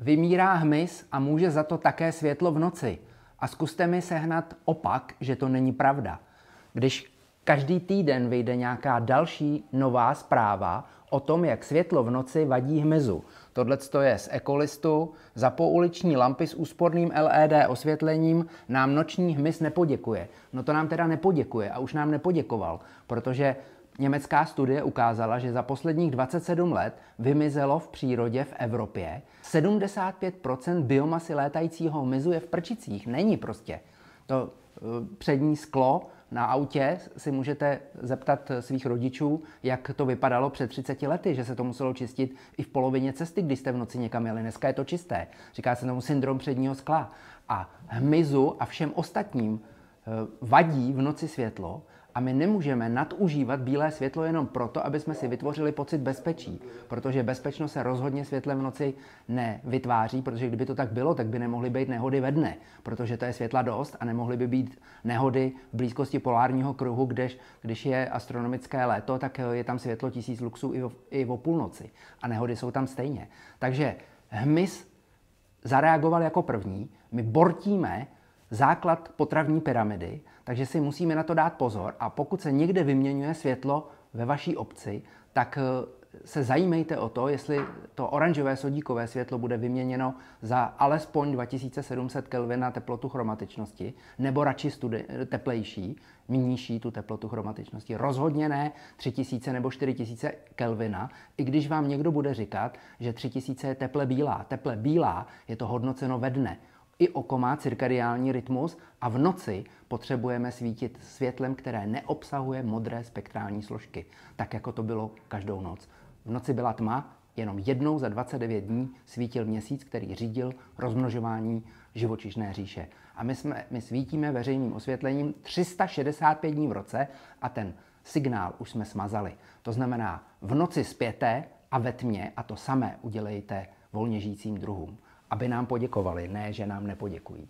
Vymírá hmyz a může za to také světlo v noci. A zkuste mi sehnat opak, že to není pravda. Když každý týden vyjde nějaká další nová zpráva o tom, jak světlo v noci vadí hmyzu. Tohle je z ekolistu. Za pouliční lampy s úsporným LED osvětlením nám noční hmyz nepoděkuje. No to nám teda nepoděkuje a už nám nepoděkoval, protože Německá studie ukázala, že za posledních 27 let vymizelo v přírodě v Evropě 75% biomasy létajícího hmyzu je v prčicích. Není prostě. To eh, přední sklo na autě si můžete zeptat svých rodičů, jak to vypadalo před 30 lety, že se to muselo čistit i v polovině cesty, když jste v noci někam jeli. Dneska je to čisté. Říká se tomu syndrom předního skla. A hmyzu a všem ostatním eh, vadí v noci světlo my nemůžeme nadužívat bílé světlo jenom proto, aby jsme si vytvořili pocit bezpečí. Protože bezpečnost se rozhodně světlem v noci nevytváří, protože kdyby to tak bylo, tak by nemohly být nehody ve dne, protože to je světla dost a nemohly by být nehody v blízkosti polárního kruhu, kdež, když je astronomické léto, tak je tam světlo tisíc luxů i o, i o půlnoci. A nehody jsou tam stejně. Takže hmyz zareagoval jako první, my bortíme základ potravní pyramidy, takže si musíme na to dát pozor a pokud se někde vyměňuje světlo ve vaší obci, tak eh, se zajímejte o to, jestli to oranžové sodíkové světlo bude vyměněno za alespoň 2700 Kelvina teplotu chromatičnosti, nebo radši studi- teplejší, nižší tu teplotu chromatičnosti. Rozhodně ne 3000 nebo 4000 Kelvina, i když vám někdo bude říkat, že 3000 je teple bílá. Teple bílá je to hodnoceno ve dne. I oko má cirkadiální rytmus a v noci potřebujeme svítit světlem, které neobsahuje modré spektrální složky, tak jako to bylo každou noc. V noci byla tma, jenom jednou za 29 dní svítil měsíc, který řídil rozmnožování živočišné říše. A my, jsme, my svítíme veřejným osvětlením 365 dní v roce a ten signál už jsme smazali. To znamená, v noci spěte a ve tmě a to samé udělejte volně žijícím druhům aby nám poděkovali, ne, že nám nepoděkují.